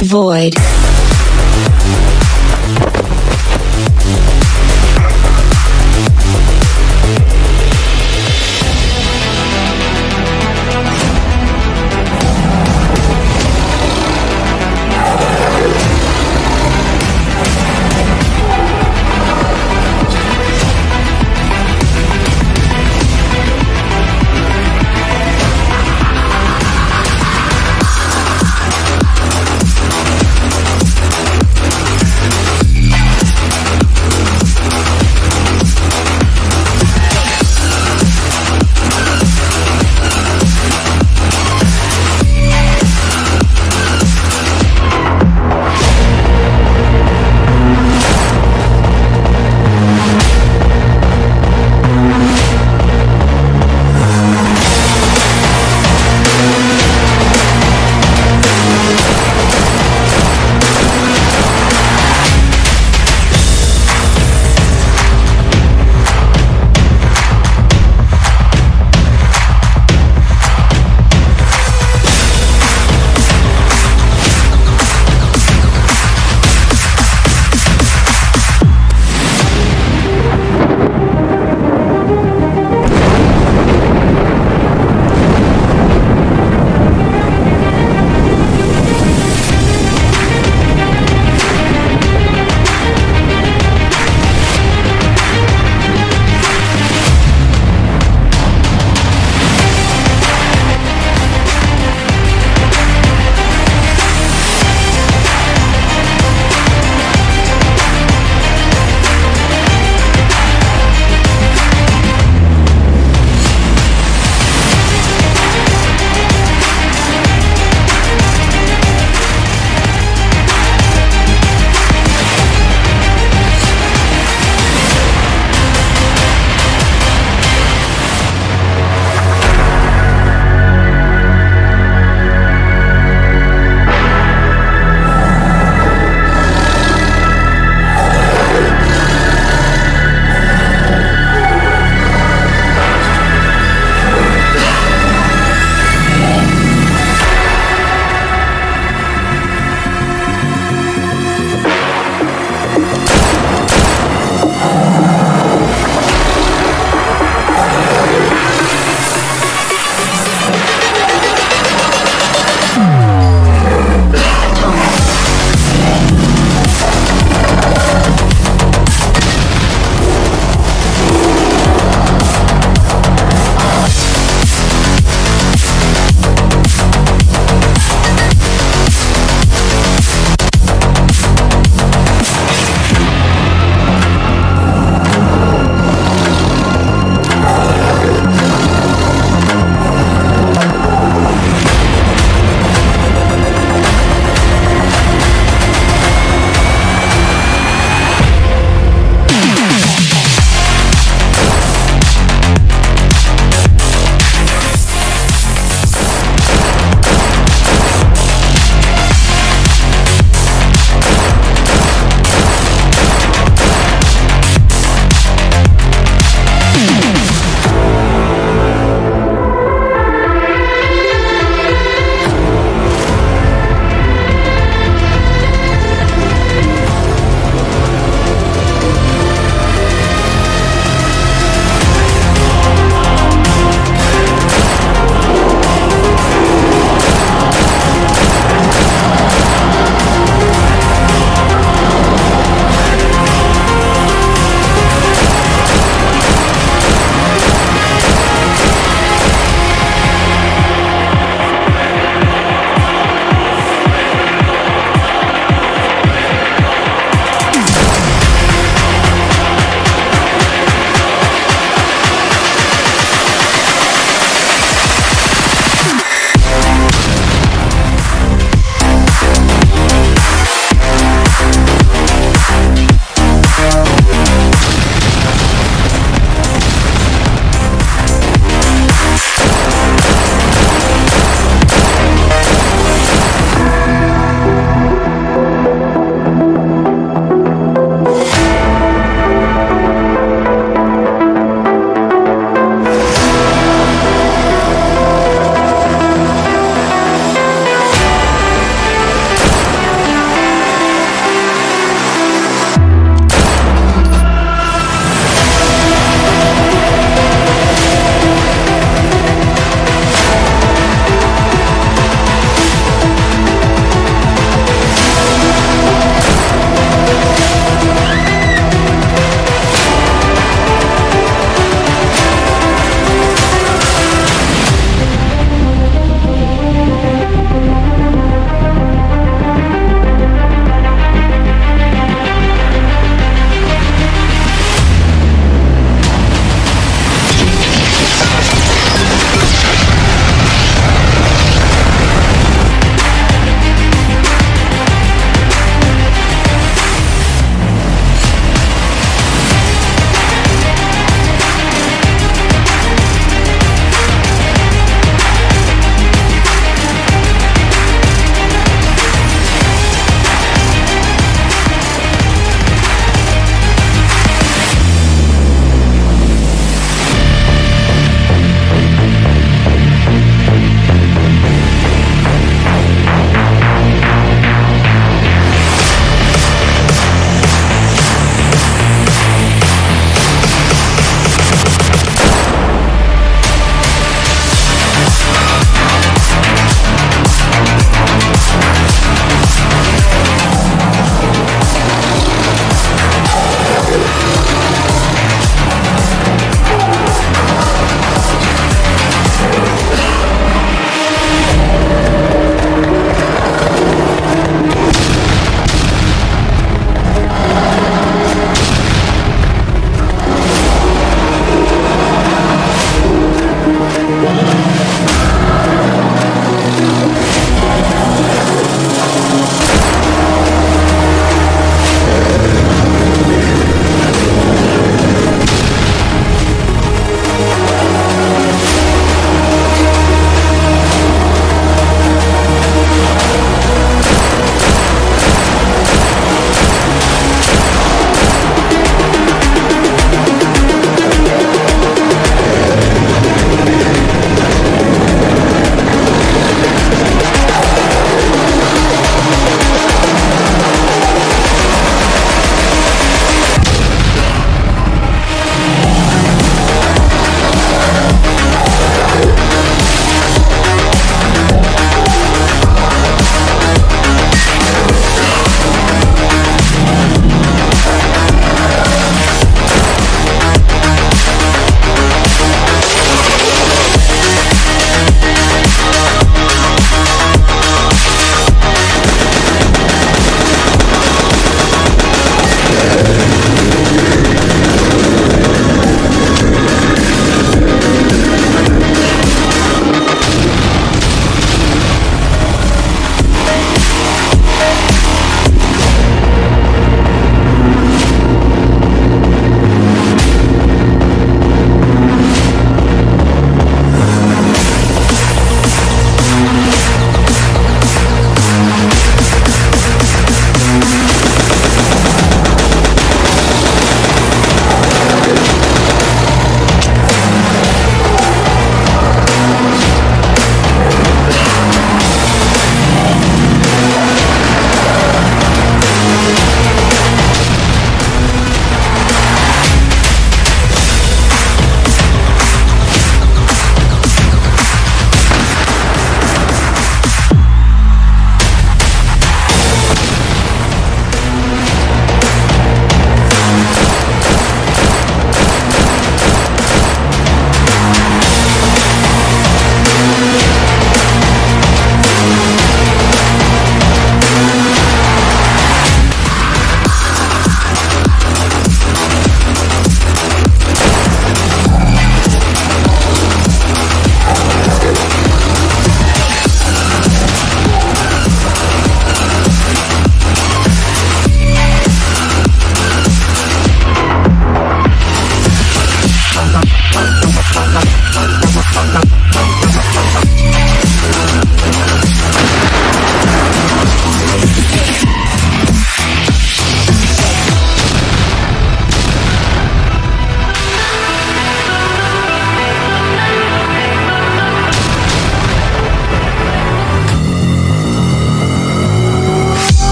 Void.